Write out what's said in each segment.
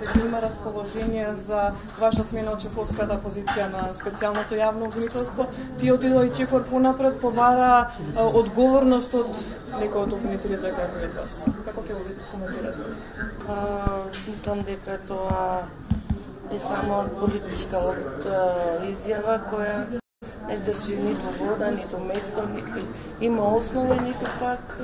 дека има расположение за ваша смена од шефовската позиција на специјалното јавно обвинителство. Ти отидоа и чекор понапред побара одговорност од некој од обвинителите да како е вас. Како ќе го коментирате? Мислам дека тоа е само политичка изјава која не држи да ниту вода, ниту место, ниту има основа, ниту пак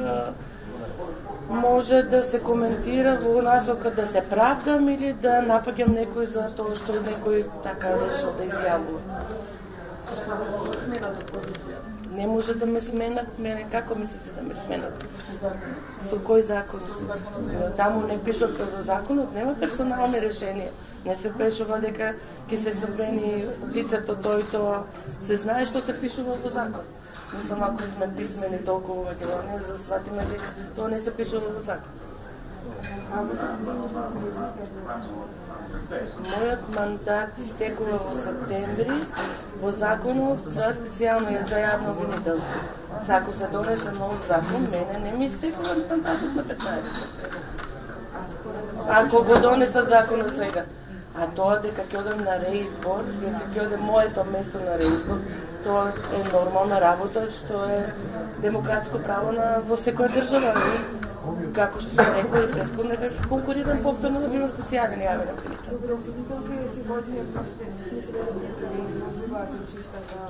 може да се коментира во насока да се правдам или да напаѓам некој за тоа што некој така решил да изјавува. Не може да ме сменат, мене како мислите да ме сменат? Со кој закон? Таму не пишат во законот, нема персонални решенија. Не се пишува дека ќе се смени лицето тој тоа. Се знае што се пишува во закон. Мислам, ако сме писмени толку во Македонија, за да сватиме дека тоа не се пишува во закон. Мојот мандат истекува во септември по законот за специјално за јавно обвинителство. Сако се донесе нов закон, мене не ми истекува мандатот на 15. Ако го донесат законот сега. А тоа дека ќе одам на реизбор, дека ќе одам моето место на реизбор, тоа е нормална работа што е демократско право на во секоја држава како што се рекол и претходно дека конкурирам повторно да бидам специјален ја на прилика. Со обвинителки сегодня сме сведоци да се изложуваат учишта за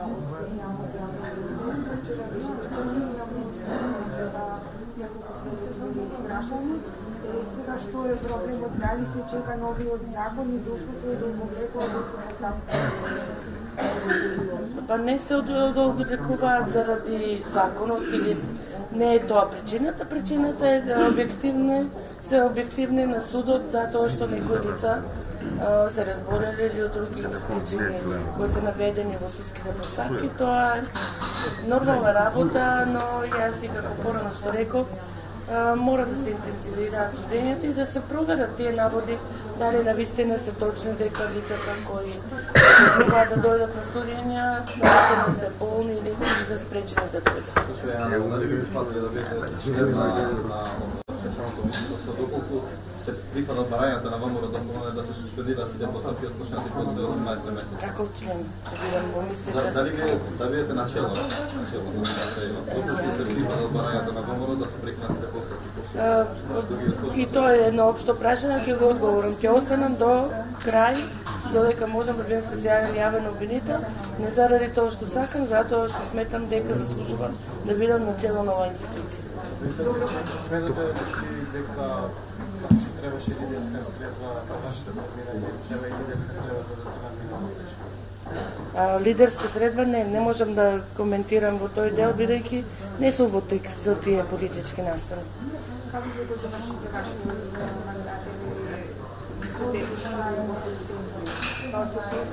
Вчера беше неколку сведоци били спрашани Сега што е проблемот? Дали се чека новиот закон и зошто се одолговлекува во поставка? Па не се одобрекуваат заради законот или не е тоа причината. Причината е објективни, се објективни на судот затоа што некои лица се разбореле или од други причини кои се наведени во судските постапки. Тоа е нормална работа, но јас и како порано што реков, мора да се интензивираат судењата и да се проверат тие наводи дали на вистина се точни дека лицата кои треба да дојдат на судење да се болни или да се спречени да дојдат. Да член на специјалното обвинителство, доколку се припада барањата на ВМРО да да се суспендираат сите постапки почнати после 18 месеци. Како член? Да мислите? Дали ви да бидете начело, начело на се доколку се припада барањата на ВМРО да се прекинат сите постапки. И тоа е едно општо прашање, ќе го одговорам. Ќе останам до крај додека можам да бидам специјален јавен обвинител, не заради тоа што сакам, затоа што сметам дека заслужувам да бидам начело на оваа институција. Сметате дека требаше лидерска среда, на вашите формирање, треба и лидерска среда за да се А, лидерска средба не, не можам да коментирам во тој дел, бидејќи не сум во текст за тие политички настани. Како ви го завршите вашето мандат или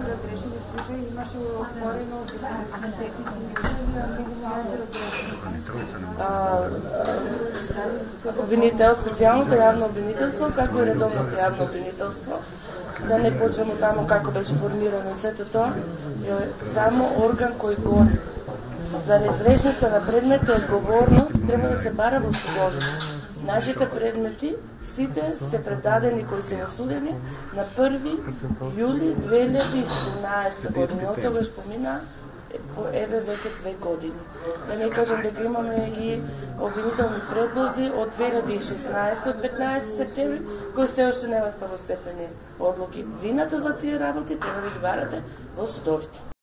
разрешени случаи имаше отворено десетици институции, многу малку обвинител, специјалното јавно обвинителство, како и редовното јавно обвинителство, да не почнемо таму како беше формирано и сето тоа, е само орган кој го за разрешница на предмет одговорност треба да се бара во судовите. Значи, Нашите предмети сите се предадени кои се осудени на 1 јули 2017 година. Од тогаш помина еве веќе две години. Да не кажам дека имаме и обвинителни предлози од 2016 од 15 септември кои се уште немаат првостепени одлуки. Вината за тие работи треба да ги барате во судовите.